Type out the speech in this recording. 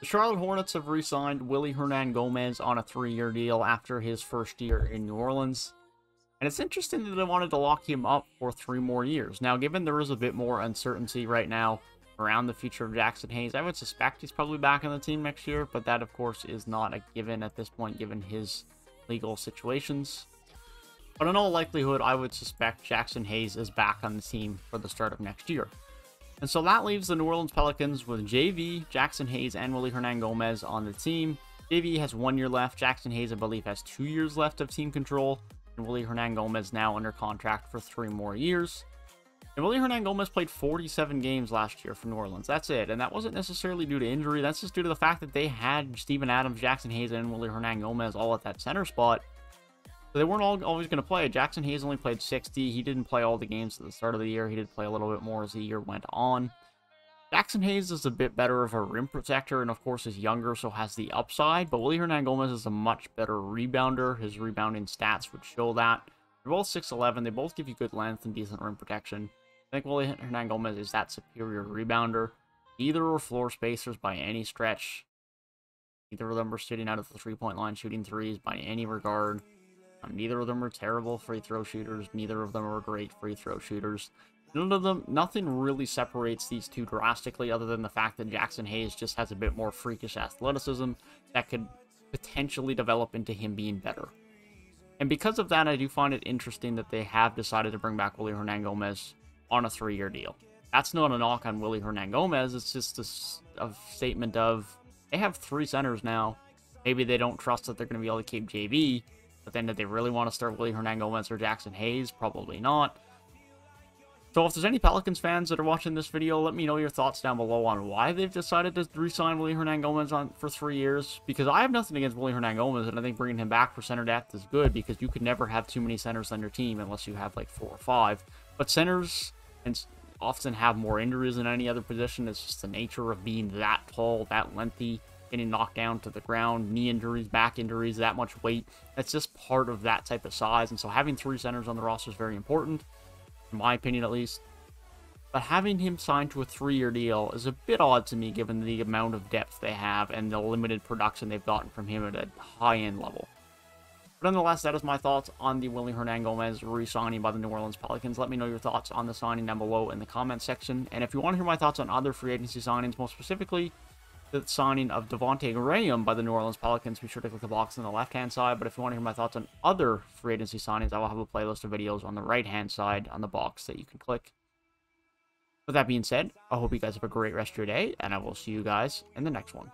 The Charlotte Hornets have re-signed Willy Hernangomez on a three-year deal after his first year in New Orleans. And it's interesting that they wanted to lock him up for three more years. Now, given there is a bit more uncertainty right now around the future of Jaxson Hayes, I would suspect he's probably back on the team next year, but that, of course, is not a given at this point, given his legal situations. But in all likelihood, I would suspect Jaxson Hayes is back on the team for the start of next year. And so that leaves the New Orleans Pelicans with JV, Jaxson Hayes, and Willy Hernangomez on the team. JV has one year left. Jaxson Hayes, I believe, has two years left of team control. And Willy Hernangomez now under contract for three more years. And Willy Hernangomez played 47 games last year for New Orleans. That's it. And that wasn't necessarily due to injury. That's just due to the fact that they had Steven Adams, Jaxson Hayes, and Willy Hernangomez all at that center spot. They weren't all always going to play. Jaxson Hayes only played 60. He didn't play all the games at the start of the year. He did play a little bit more as the year went on. Jaxson Hayes is a bit better of a rim protector and, of course, is younger, so has the upside. But Willy Hernangomez is a much better rebounder. His rebounding stats would show that. They're both 6'11. They both give you good length and decent rim protection. I think Willy Hernangomez is that superior rebounder. Neither are floor spacers by any stretch. Neither of them are sitting out of the three-point line shooting threes by any regard. Um, neither of them are terrible free throw shooters. Neither of them are great free throw shooters. None of them, nothing really separates these two drastically other than the fact that Jaxson Hayes just has a bit more freakish athleticism that could potentially develop into him being better. And because of that, I do find it interesting that they have decided to bring back Willy Hernangomez on a three-year deal. That's not a knock on Willy Hernangomez. It's just a, a statement of they have three centers now. Maybe they don't trust that they're going to be able to keep JV, but then, did they really want to start Willy Hernangomez or Jaxson Hayes? Probably not. So if there's any Pelicans fans that are watching this video, let me know your thoughts down below on why they've decided to re-sign Willy Hernangomez on for three years. Because I have nothing against Willy Hernangomez, and I think bringing him back for center depth is good because you could never have too many centers on your team unless you have like four or five. But centers and often have more injuries than any other position. It's just the nature of being that tall, that lengthy getting knocked down to the ground, knee injuries, back injuries, that much weight. That's just part of that type of size. And so having three centers on the roster is very important, in my opinion at least. But having him signed to a three-year deal is a bit odd to me given the amount of depth they have and the limited production they've gotten from him at a high-end level. But nonetheless, that is my thoughts on the Willy Hernangomez re-signing by the New Orleans Pelicans. Let me know your thoughts on the signing down below in the comments section. And if you want to hear my thoughts on other free agency signings, most specifically the signing of Devonte Graham by the New Orleans Pelicans, be sure to click the box on the left-hand side. But if you want to hear my thoughts on other free agency signings, I will have a playlist of videos on the right-hand side on the box that you can click. With that being said, I hope you guys have a great rest of your day, and I will see you guys in the next one.